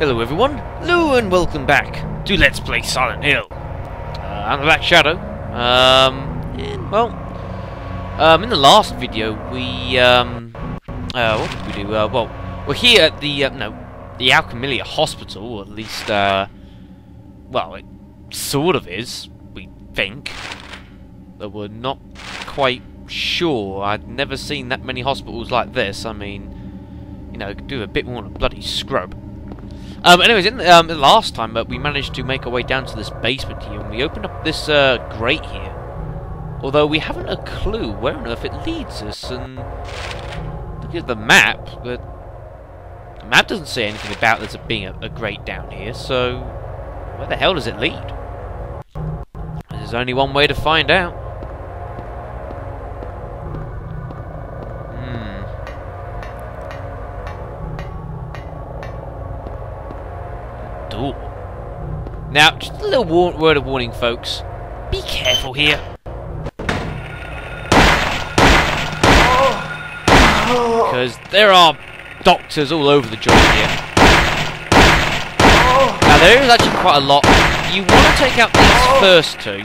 Hello everyone, Lou and welcome back to Let's Play Silent Hill. Uh, I'm the Black Shadow. Um, and, well, um, in the last video we, um, uh, what did we do? Uh, well, we're here at the, uh, no, the Alchemilla Hospital, or at least, uh, well, it sort of is, we think. But we're not quite sure. I'd never seen that many hospitals like this. I mean, you know, do a bit more on a bloody scrub. Um, anyways, in um, last time uh, we managed to make our way down to this basement here, and we opened up this uh, grate here. Although we haven't a clue where on earth it leads us, and look at the map, the map doesn't say anything about there being a, a grate down here. So where the hell does it lead? There's only one way to find out. Now, just a little word of warning, folks. Be careful here. Because there are doctors all over the joint here. Now, there is actually quite a lot. You want to take out these first two.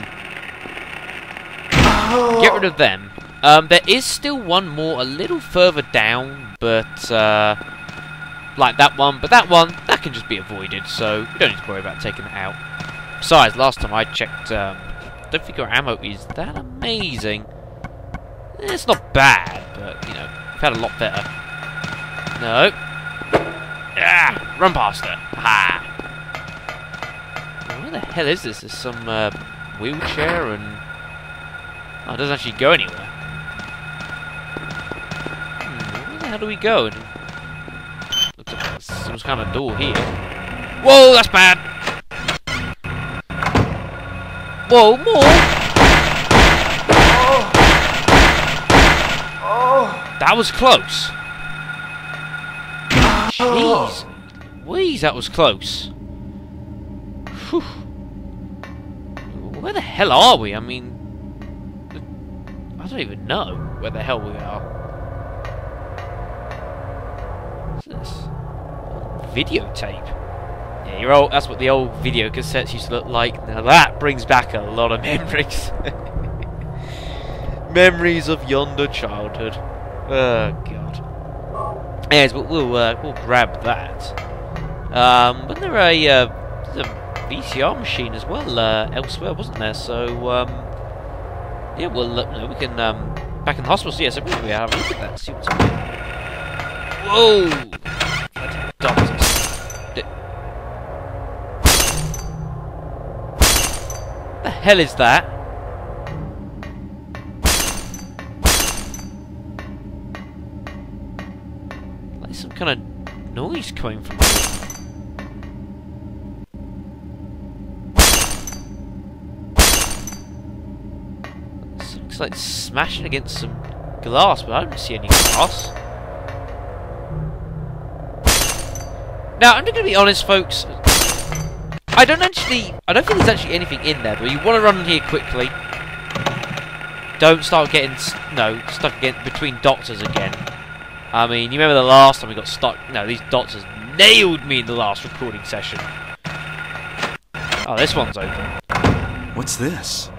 Get rid of them. Um, there is still one more a little further down, but, uh, like that one, but that one, that can just be avoided, so you don't need to worry about taking it out. Besides, last time I checked, um, don't think our ammo is that amazing. It's not bad, but, you know, we've had a lot better. No. Ah, run past her. Ha! Where the hell is this? There's some, uh, wheelchair and... Oh, it doesn't actually go anywhere. Hmm, where the hell do we go? Some kind of door here. Whoa, that's bad! Whoa, more! Oh, That was close. Jeez. Wheeze, that was close. Whew. Where the hell are we? I mean... I don't even know where the hell we are. What's this? Videotape. Yeah, your old, that's what the old video cassettes used to look like. Now that brings back a lot of memories. memories of yonder childhood. Oh god. Yes, but we'll uh, we'll grab that. Um, wasn't there a, uh, a VCR machine as well uh, elsewhere, wasn't there? So um, yeah, well uh, no, we can um, back in the hospital. So yeah, so we have a look at that. See what's. Whoa! Hell is that? Like some kind of noise coming from here. This looks like smashing against some glass, but I don't see any glass. Now, I'm going to be honest, folks. I don't actually... I don't think there's actually anything in there, but you want to run in here quickly. Don't start getting... No, stuck again between doctors again. I mean, you remember the last time we got stuck... No, these doctors nailed me in the last recording session. Oh, this one's open. What's this?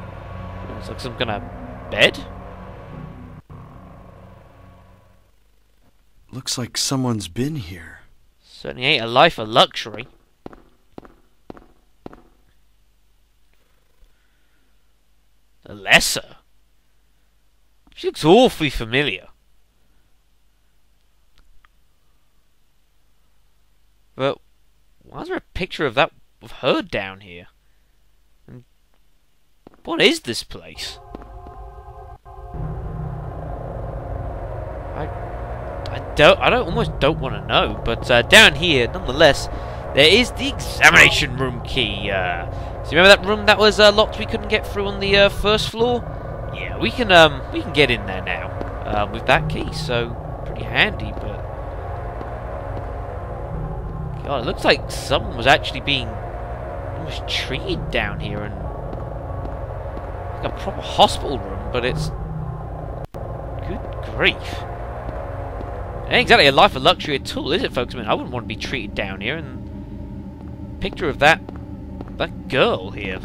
Looks like some kind of bed? Looks like someone's been here. Certainly ain't a life of luxury. Alessa? She looks awfully familiar. But why is there a picture of that of her down here? And what is this place? I I don't I don't almost don't want to know, but uh, down here, nonetheless, there is the examination room key. Uh, so you remember that room that was uh, locked? We couldn't get through on the uh, first floor. Yeah, we can um we can get in there now uh, with that key. So pretty handy, but God, it looks like someone was actually being almost treated down here and like a proper hospital room, but it's good grief. It ain't exactly a life of luxury at all, is it, folks? I mean, I wouldn't want to be treated down here, and picture of that that girl here.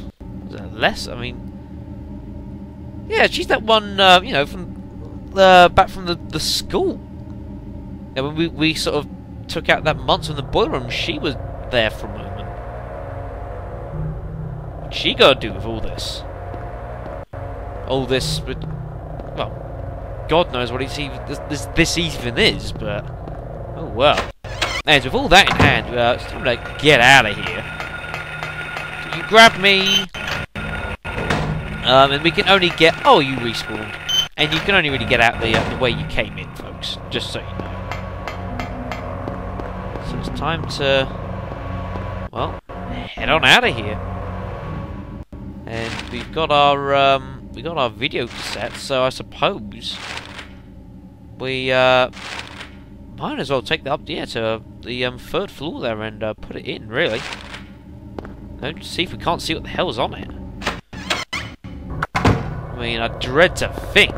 Less? I mean, yeah, she's that one. Uh, you know, from uh, back from the the school. Yeah, when we we sort of took out that monster in the boiler room, she was there for a moment. What's she got to do with all this? All this, but well, God knows what it's even this, this, even is, but oh well. And with all that in hand, uh, it's time to get out of here. Grab me, um, and we can only get. Oh, you respawned, and you can only really get out the uh, the way you came in, folks. Just so you know. So it's time to, well, head on out of here. And we've got our um, we got our video cassette, so I suppose we uh, might as well take that up yeah, to the um, third floor there and uh, put it in, really. And see if we can't see what the hell's on it. I mean, I dread to think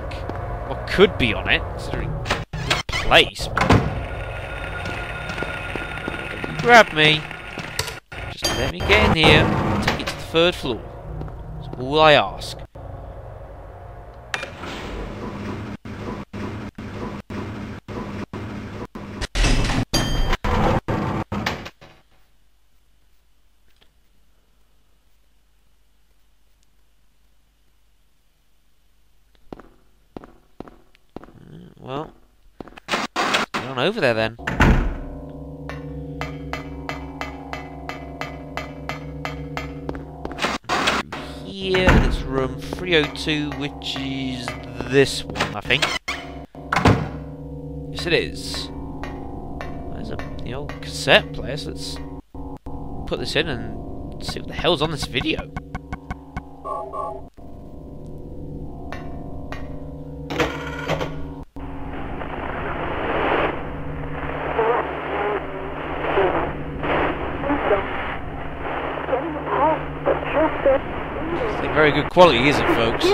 what could be on it, considering this place. Grab me. Just let me get in here take it to the third floor. That's all I ask. Well, get on over there then. Here, it's room 302, which is this one, I think. Yes, it is. There's a, the old cassette player, so let's put this in and see what the hell's on this video. Very good quality, is it, folks?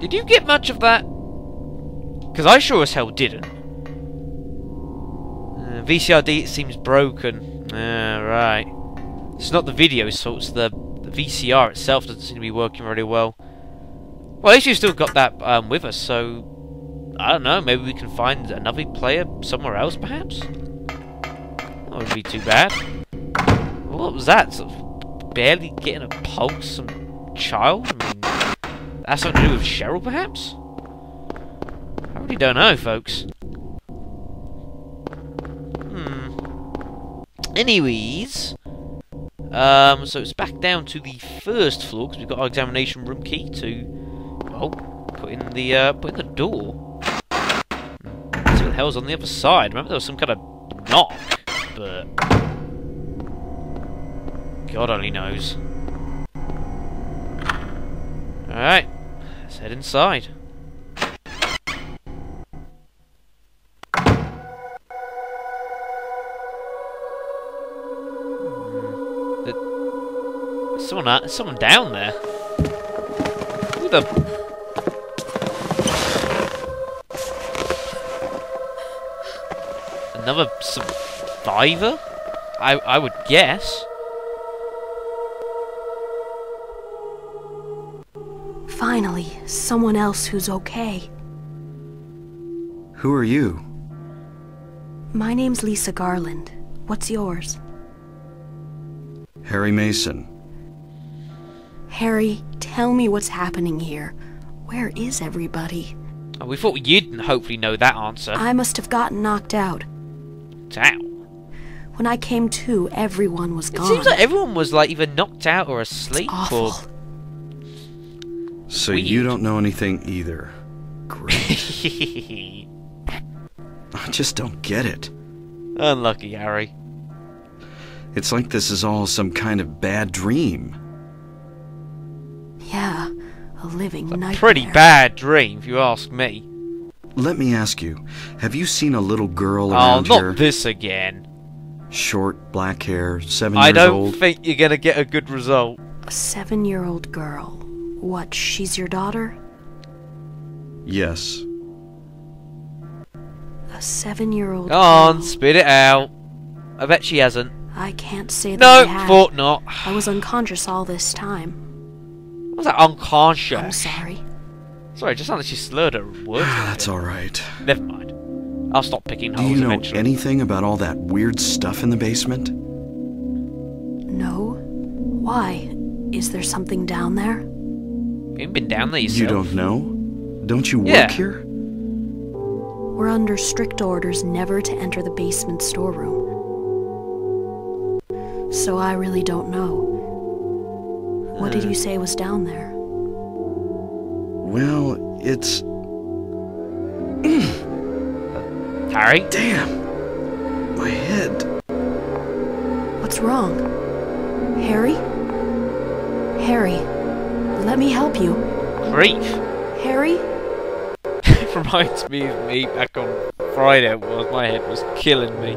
Did you get much of that? Because I sure as hell didn't. Uh, VCRD seems broken. Uh, right. It's not the video, so it's the, the VCR itself doesn't seem to be working very well. Well, at least you've still got that um, with us, so... I don't know, maybe we can find another player somewhere else, perhaps? That wouldn't be too bad. What was that? Sort of barely getting a pulse? Some child? I mean, that's something to do with Cheryl, perhaps? Don't know, folks. Hmm. Anyways, um, so it's back down to the first floor because we've got our examination room key to, well, put in the uh, put in the door. Let's see what the hell's on the other side. Remember there was some kind of knock, but God only knows. All right, let's head inside. Someone, uh, someone down there. Who the? Another survivor? I I would guess. Finally, someone else who's okay. Who are you? My name's Lisa Garland. What's yours? Harry Mason. Harry, tell me what's happening here. Where is everybody? Oh, we thought you'd hopefully know that answer. I must have gotten knocked out. Ow. When I came to, everyone was gone. It seems like everyone was like either knocked out or It's asleep awful. So you don't know anything either. Great. I just don't get it. Unlucky, Harry. It's like this is all some kind of bad dream. Yeah, A living nightmare. Pretty bad dream, if you ask me. Let me ask you, have you seen a little girl Oh, around not here? this again. Short, black hair, seven I years don't think you're gonna get a good result. A seven-year-old girl. What, she's your daughter? Yes. A seven-year-old Go on, girl. spit it out. I bet she hasn't. I can't say that No, I have. thought not. I was unconscious all this time. What was that unconscious? I'm sorry. Sorry, it just sounded like she slurred her words. Ah, that's alright. Never mind. I'll stop picking Do holes you know eventually. anything about all that weird stuff in the basement? No? Why? Is there something down there? You've been down there yourself. You don't know? Don't you work Yeah. here? We're under strict orders never to enter the basement storeroom. So I really don't know. What did you uh, say was down there? Well, it's. Harry? Damn! My head. What's wrong? Harry? Harry, let me help you. Grief. Harry? it reminds me of me back on Friday. It was my head was killing me.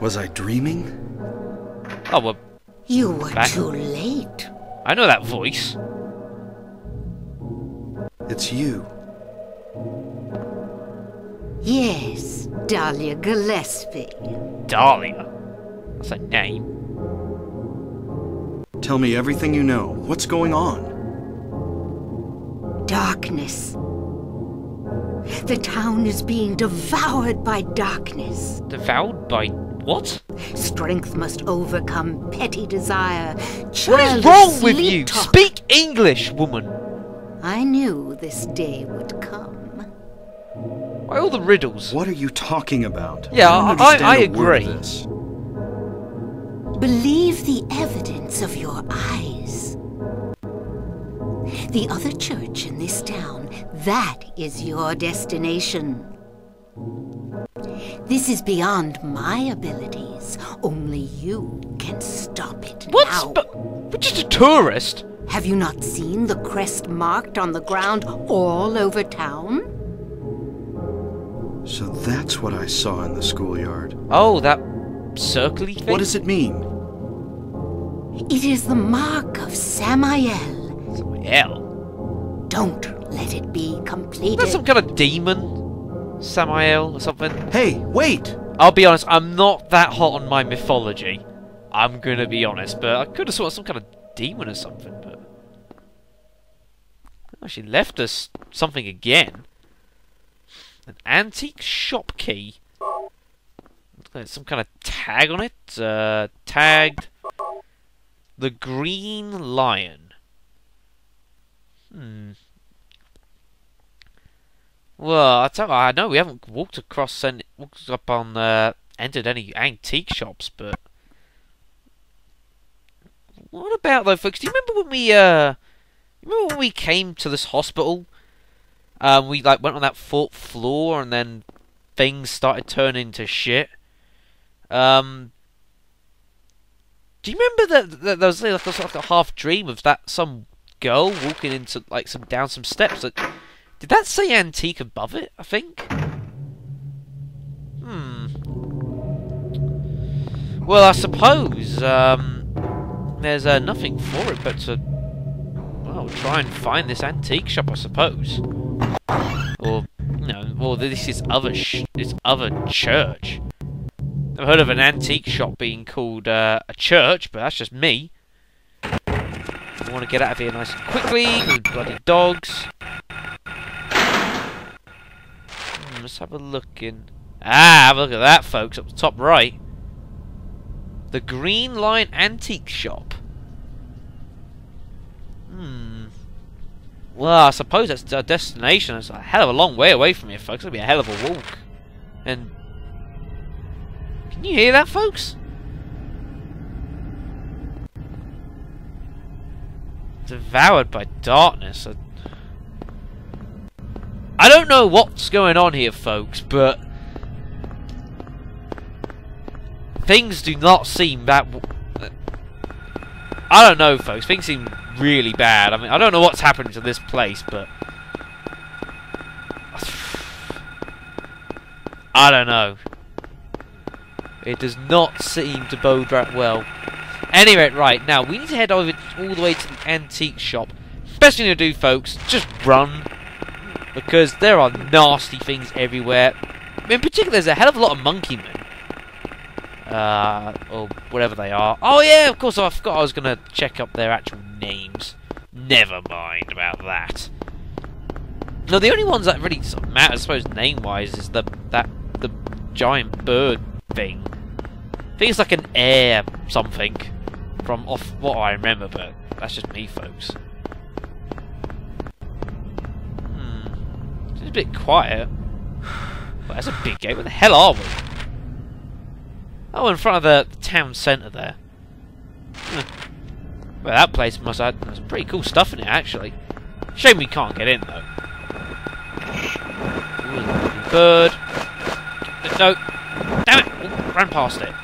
Was I dreaming? Oh well, You were Back- too late. I know that voice. It's you. Yes, Dahlia Gillespie. Dahlia. That's a name. Tell me everything you know. What's going on? Darkness. The town is being devoured by darkness. Devoured by what? Strength must overcome petty desire. What is wrong with you? talk. Speak English, woman. I knew this day would come. Why all the riddles? What are you talking about? Yeah, don't I- I- understand I a word of agree. this. Believe the evidence of your eyes. The other church in this town, that is your destination. This is beyond my abilities. Only you can stop it What's now. but we're just a tourist. Have you not seen the crest marked on the ground all over town? So that's what I saw in the schoolyard. Oh, that circly thing. What does it mean? It is the mark of Samael. Hell. Don't let it be completed. That's some kind of demon, Samael or something. Hey, wait! I'll be honest, I'm not that hot on my mythology. I'm gonna be honest, but I could have sworn some kind of demon or something. But oh, she left us something again. An antique shop key. Some kind of tag on it. Uh, tagged the Green Lion. Hmm. Well, I tell you, I know we haven't walked across and walked up on uh, entered any antique shops, but what about though, folks? Do you remember when we uh, remember when we came to this hospital? Um, we like went on that fourth floor, and then things started turning to shit. Um, do you remember that, that there was like of a half dream of that some girl walking into like some down some steps? That, did that say antique above it? I think. Hmm. Well, I suppose um, there's uh, nothing for it but to well try and find this antique shop, I suppose. Or you know, or this is other this other church. I've heard of an antique shop being called uh, a church, but that's just me. I want to get out of here nice and quickly, bloody dogs. Hmm, let's have a look in. Ah, have a look at that, folks, up the top right. The Green Lion Antique Shop. Hmm. Well, I suppose that's our destination. It's a hell of a long way away from here, folks. It'll be a hell of a walk. And can you hear that, folks? Devoured by darkness. I don't know what's going on here, folks, but things do not seem that. I don't know, folks. Things seem really bad. I mean, I don't know what's happened to this place, but I don't know. It does not seem to bode that well. Anyway, right now we need to head over all the way to the antique shop. Best thing to do, folks, just run because there are nasty things everywhere. In particular, there's a hell of a lot of monkey men. Uh, or whatever they are. Oh yeah, of course, I forgot I was going to check up their actual names. Never mind about that. No, the only ones that really sort of matter, I suppose, name-wise, is the that the giant bird thing. I think it's like an air something from off what I remember, but that's just me, folks. Hmm. A bit quiet. But that's a big gate. Where the hell are we? Oh, in front of the, town centre there. Huh. Well, that place must have some pretty cool stuff in it, actually. Shame we can't get in, though. Ooh, bird. No. Damn it! Oh, ran past it.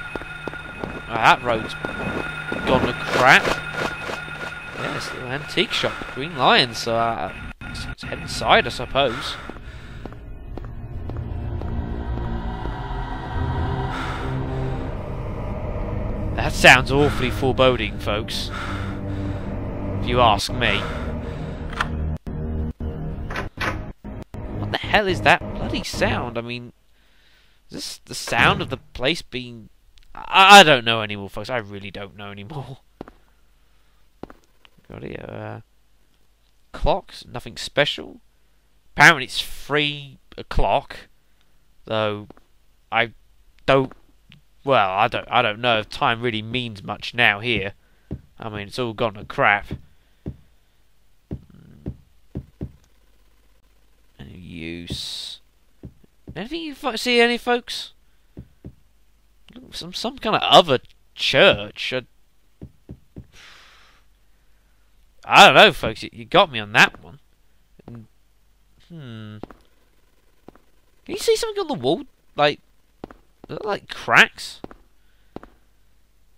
Oh, that road's gone to crap. Yes, the antique shop. Green Lion, so uh, let's head inside, I suppose. That sounds awfully foreboding, folks. If you ask me. What the hell is that bloody sound? I mean, is this the sound of the place being... I, I don't know anymore, folks. I really don't know anymore. Got here, uh... Clocks, nothing special. Apparently it's three o'clock. Though, I don't well, I don't I don't know if time really means much now here. I mean, it's all gone to crap. Any use? Anything you see any folks? Some some kind of other church. I, I don't know, folks. You, you got me on that one. Hmm. Can you see something on the wall? Like like cracks?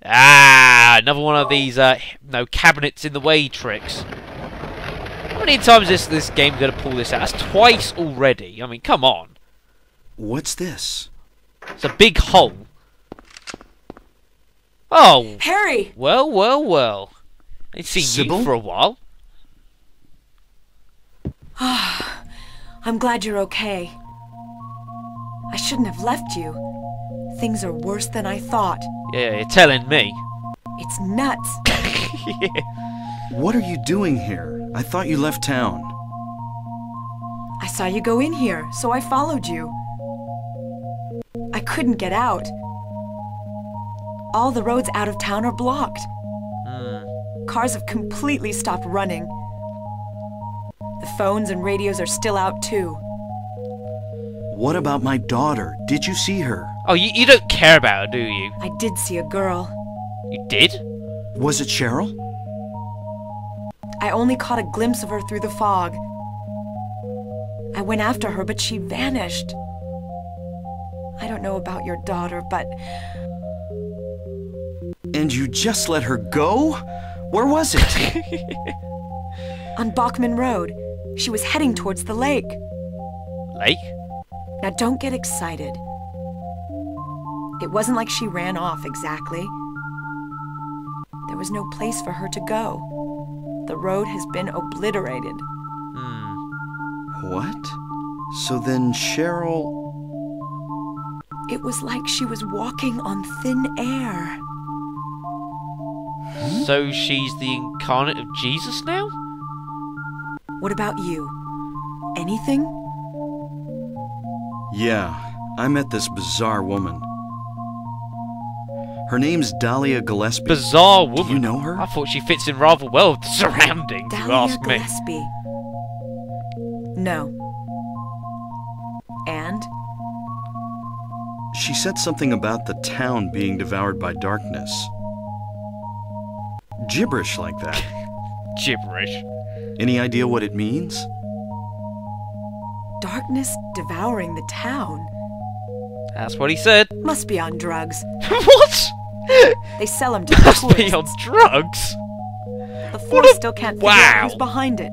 Ah, another one of these uh, no cabinets in the way tricks. How many times is this game going to pull this out? That's twice already. I mean, come on. What's this? It's a big hole. Oh. Harry! Well, well, well. Ain't seen Cybil? you for a while. Ah I'm glad you're okay. I shouldn't have left you. Things are worse than I thought. Yeah, you're telling me. It's nuts. yeah. What are you doing here? I thought you left town. I saw you go in here, so I followed you. I couldn't get out. All the roads out of town are blocked. Hmm. Cars have completely stopped running. The phones and radios are still out too. What about my daughter? Did you see her? Oh, you, you don't care about her, do you? I did see a girl. You did? Was it Cheryl? I only caught a glimpse of her through the fog. I went after her, but she vanished. I don't know about your daughter, but And you just let her go? Where was it? on Bachman Road, she was heading towards the lake. Lake? Now don't get excited. It wasn't like she ran off exactly. There was no place for her to go. The road has been obliterated. Hmm. what? So then Cheryl. It was like she was walking on thin air. So she's the incarnate of Jesus now? What about you? Anything? Yeah, I met this bizarre woman. Her name's Dahlia Gillespie. Bizarre woman. Do you know her? I thought she fits in rather well with the surroundings, if you Dahlia ask me. Gillespie. No. And? She said something about the town being devoured by darkness. Gibberish like that. Gibberish. Any idea what it means? Darkness devouring the town. That's what he said. Must be on drugs. what? They sell them to Must be on drugs. The What force still can't figure out who's behind it.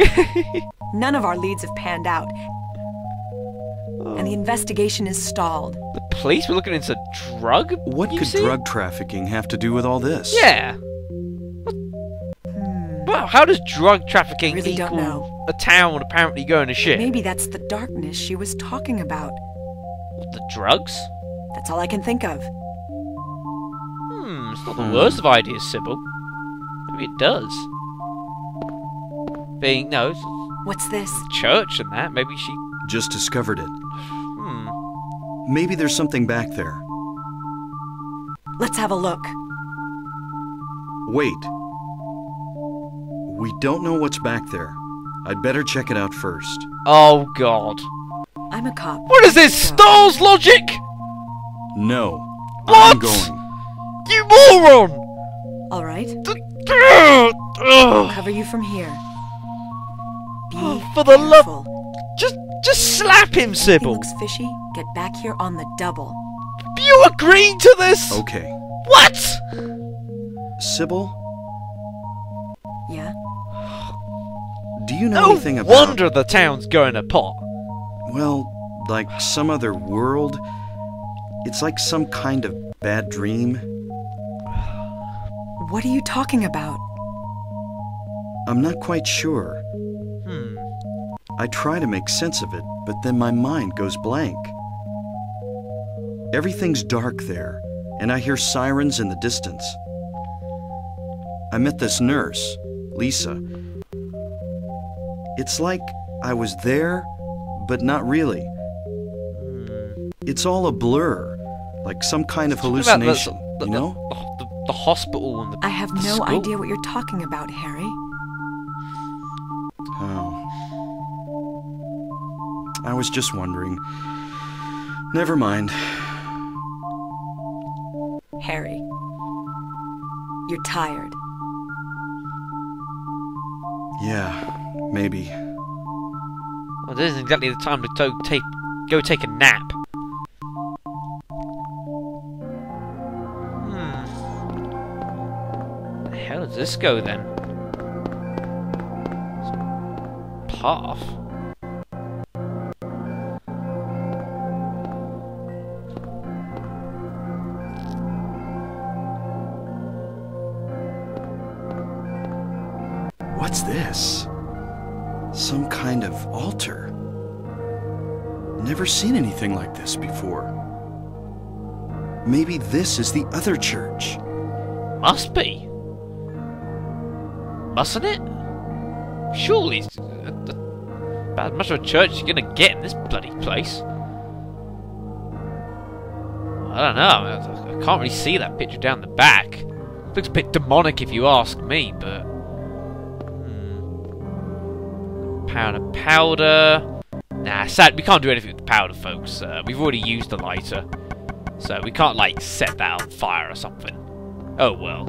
None of our leads have panned out. Oh. And the investigation is stalled. The police were looking into drug. What could usage? drug trafficking have to do with all this? Yeah. Hmm. Well, how does drug trafficking Really don't equal know. a town apparently going to shit? Maybe that's the darkness she was talking about. What, the drugs? That's all I can think of. Hmm, it's not the Hmm. worst of ideas, Cybil. Maybe it does. Being no, What's this? church and that. Maybe she. Just discovered it. Hmm. Maybe there's something back there. Let's have a look. Wait. We don't know what's back there. I'd better check it out first. Oh God. I'm a cop. What is this? So- Stars logic? No. What? I'm going. You moron! All right. Ugh. Cover you from here. Be Oh, for the love- careful. Just, just slap him, Anything Cybil. looks fishy? Get back here on the double. You agreed to this? Okay. What? Cybil, Yeah? do you know No anything about wonder the town's going to pot. Well, like some other world? It's like some kind of bad dream. What are you talking about? I'm not quite sure. Hmm. I try to make sense of it, but then my mind goes blank. Everything's dark there, and I hear sirens in the distance. I met this nurse, Lisa. It's like I was there, but not really. Hmm. It's all a blur, like some kind of What about the- hallucination, the, you know? The, the, the hospital and the. I have the no school. idea what you're talking about, Harry. Oh. I was just wondering. Never mind. Harry. You're tired. Yeah, maybe. Well, this isn't exactly the time to to take go take a nap. Hmm. Hell does this go then? Path. What's this? Altar. Never seen anything like this before. Maybe this is the other church. Must be. Mustn't it? Surely, uh, about much of a church you're gonna get in this bloody place. I don't know. I, I can't really see that picture down the back. Looks a bit demonic if you ask me, but. Powder, powder. Nah, sad. We can't do anything with the powder, folks. Uh, we've already used the lighter, so we can't like set that on fire or something. Oh well.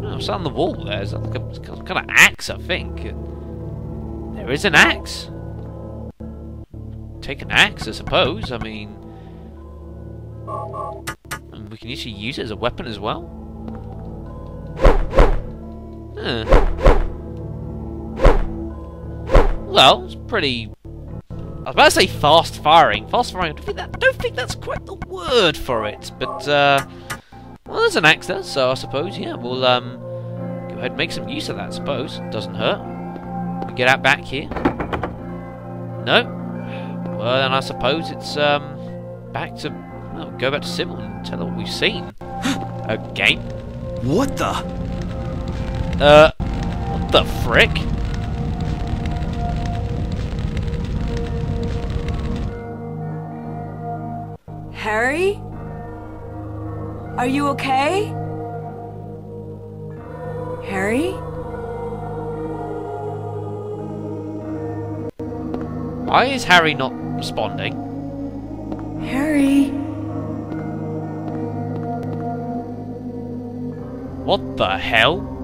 Hmm. Oh, it's on the wall there. Is It's like a, some kind of axe, I think. There is an axe. Take an axe, I suppose. I mean, we can actually use it as a weapon as well. Huh. Well, it's pretty. I was about to say fast firing. Fast firing. I don't think, that, don't think that's quite the word for it. But uh, well, there's an there, so I suppose yeah, we'll um go ahead and make some use of that. I suppose doesn't hurt. We get out back here. No. Well, then I suppose it's um back to well, go back to Cybil and tell her what we've seen. Again. What the? Uh, what the frick? Harry? Are you okay? Harry? Why is Harry not responding? Harry? What the hell?